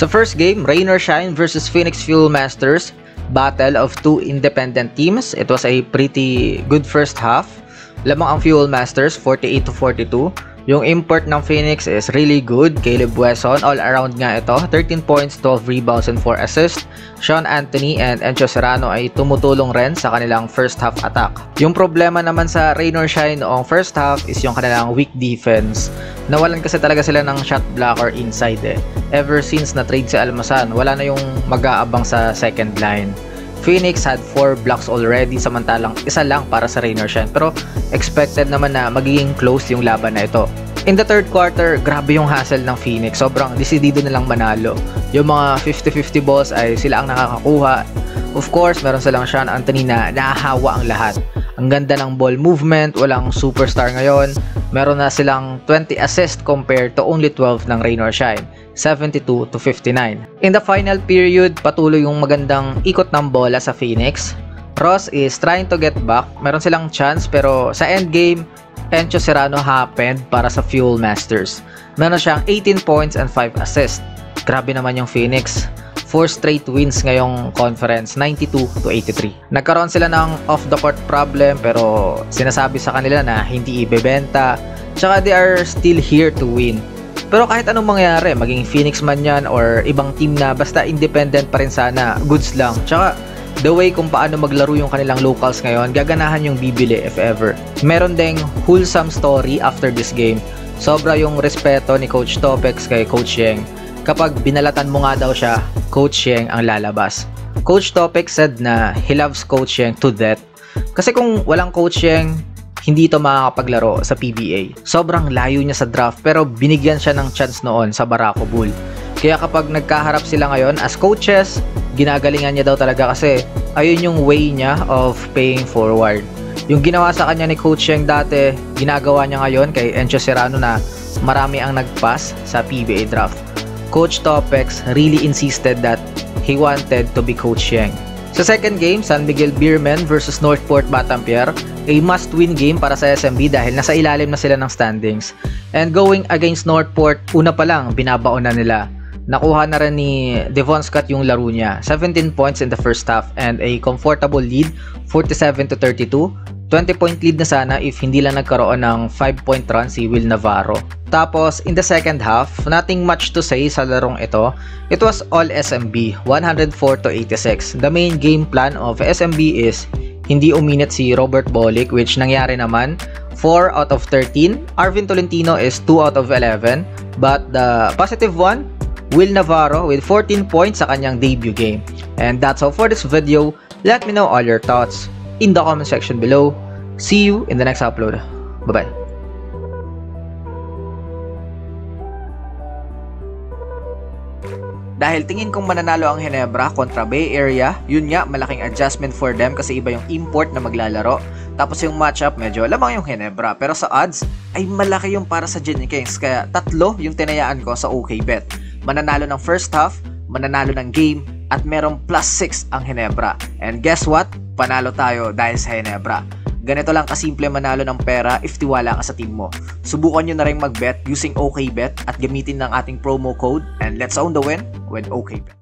Sa first game, Rain or Shine versus Phoenix Fuel Masters, battle of two independent teams. It was a pretty good first half. Lamang ang Fuel Masters, 48 to 42. Yung import ng Phoenix is really good. Caleb Wesson, all around nga ito. 13 points, 12 rebounds, and 4 assists. Sean Anthony and Encho Serrano ay tumutulong rin sa kanilang first half attack. Yung problema naman sa Rain or Shine noong first half is yung kanilang weak defense. Nawalan kasi talaga sila ng shot blocker inside eh. Ever since na-trade si Almasan, wala na yung mag-aabang sa second line. Phoenix had 4 blocks already samantalang isa lang para sa Rain or Shine pero expected naman na magiging close yung laban na ito. In the third quarter, grabe yung hassle ng Phoenix. Sobrang desidido nilang manalo. Yung mga 50-50 balls ay sila ang nakakakuha. Of course, meron silang Sean Anthony na nahahawa ang lahat. Ang ganda ng ball movement, walang superstar ngayon. Meron na silang 20 assists compared to only 12 ng Rain or Shine. 72 to 59. In the final period, patuloy yung magandang ikot ng bola sa Phoenix. Ross is trying to get back. Meron silang chance pero sa endgame, Encho Serrano happened para sa Fuel Masters. Meron siyang 18 points and 5 assists. Grabe naman yung Phoenix. 4 straight wins ngayong conference, 92 to 83. Nagkaroon sila ng off-the-court problem pero sinasabi sa kanila na hindi ibebenta. Tsaka they are still here to win. Pero kahit anong mangyari, maging Phoenix man yan or ibang team na basta independent pa rin sana, goods lang. Tsaka the way kung paano maglaro yung kanilang locals ngayon, gaganahan yung bibili if ever. Meron ding wholesome story after this game. Sobra yung respeto ni Coach Topex kay Coach Yeng. Kapag binalatan mo nga daw siya, Coach Yeng ang lalabas. Coach Topex said na he loves Coach Yeng to death. Kasi kung walang Coach Yeng, hindi ito makakapaglaro sa PBA. Sobrang layo niya sa draft pero binigyan siya ng chance noon sa Barako Bull. Kaya kapag nagkaharap sila ngayon as coaches, ginagalingan niya daw talaga kasi ayun yung way niya of paying forward. Yung ginawa sa kanya ni Coach Yang dati, ginagawa niya ngayon kay Encho Serrano na marami ang nagpass sa PBA draft. Coach Topex really insisted that he wanted to be Coach Yang. Sa second game, San Miguel Beermen versus Northport Batampier, a must-win game para sa SMB dahil nasa ilalim na sila ng standings. And going against Northport, una pa lang, binabaon na nila. Nakuha na rin ni Devon Scott yung laro niya. 17 points in the first half and a comfortable lead, 47 to 32. 20 point lead na sana if hindi lang nagkaroon ng 5 point run si Will Navarro. Tapos, in the second half, nothing much to say sa larong ito. It was all SMB, 104 to 86. The main game plan of SMB is hindi uminit si Robert Bolick which nangyari naman 4 out of 13. Arvin Tolentino is 2 out of 11. But the positive one, Will Navarro with 14 points sa kanyang debut game. And that's all for this video. Let me know all your thoughts in the comment section below. See you in the next upload. Bye-bye. Dahil tingin kong mananalo ang Hinebra kontra Bay Area, yun nga, malaking adjustment for them kasi iba yung import na maglalaro. Tapos yung matchup, medyo lamang yung Hinebra. Pero sa odds, ay malaki yung para sa Genie Kings. Kaya tatlo yung tinayaan ko sa OK Bet. Mananalo ng first half, mananalo ng game, at merong plus 6 ang Hinebra. And guess what? Panalo tayo dahil sa Hinebra. Ganito lang kasimple manalo ng pera if tiwala ka sa team mo. Subukan nyo na rin mag-bet using OKBet at gamitin ng ating promo code and let's own the win with OKBet.